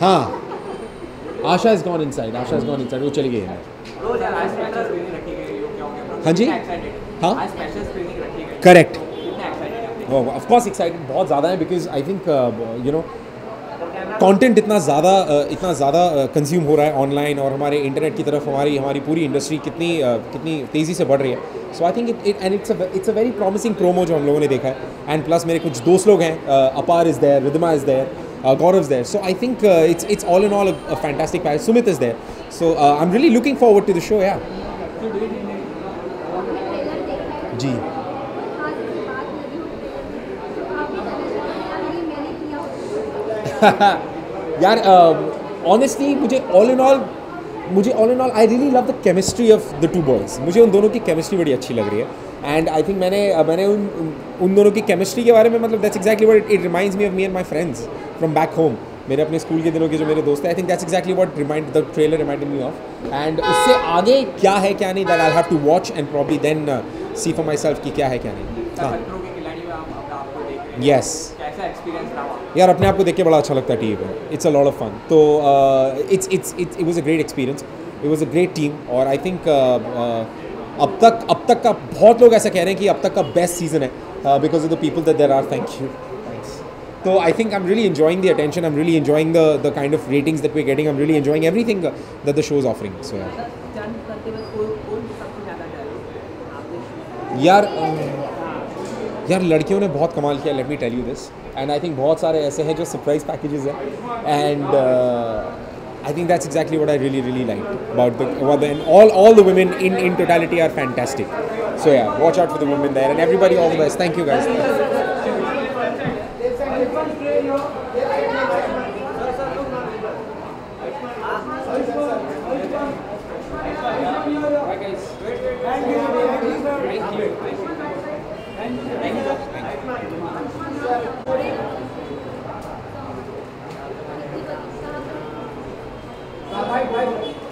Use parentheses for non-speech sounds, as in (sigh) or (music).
हाँ। Asha is gone inside Asha is gone inside वो चली गई है। है जी? हाँ? करेक्ट ऑफ़ कोर्स एक्साइटेड बहुत ज़्यादा है because I think you know content इतना ज़्यादा इतना ज़्यादा कंज्यूम हो रहा है ऑनलाइन और हमारे इंटरनेट की तरफ़ हमारी हमारी पूरी इंडस्ट्री कितनी कितनी तेज़ी से बढ़ रही है। So I think it and it's it's a very promising promo जो हम लोगों ने देखा है। एंड प्लस मेरे कुछ दोस्त लोग हैं Apar is there Ridhima is there Gaurav is there so I think it's it's all in all a fantastic patch Sumit is there so I am really looking forward to the show yeah जी। (laughs) यार honestly uh, मुझे all in all मुझे all in all I really love the chemistry of the two boys मुझे उन दोनों की chemistry बड़ी अच्छी लग रही है. एंड आई थिंक मैंने uh, मैंने उन उन दोनों की केमिस्ट्री के बारे में मतलब that's exactly what it reminds me of me and my friends from back home मेरे अपने स्कूल के दिनों के जो मेरे दोस्त हैं I think that's exactly what remind the trailer remind me of and उससे आगे क्या है क्या नहीं that I have to watch and probably then see for myself कि क्या है क्या नहीं. हाँ. खतरों के एक्सपीरियंस रहा। यार अपने आप को देख के बड़ा अच्छा लगता है टीवी पे। It's a lot of fun तो it's it's it's it was a great experience it was a great team और आई थिंक अब तक अब तक का बहुत लोग ऐसा कह रहे हैं कि अब तक का बेस्ट सीज़न है because of the people that there are thank you तो I think I'm really enjoying the attention. I'm really enjoying the the kind of ratings that we're getting. I'm really enjoying everything uh, that the show is offering. So yeah. आपने यार यार लड़कियों ने बहुत कमाल किया let me tell you this and I think बहुत सारे ऐसे हैं जो सरप्राइज़ पैकेजेस हैं and I think that's exactly what I really really like about all all the women in in totality are fantastic so yeah watch out for the women there and everybody all the best thank you guys right, right.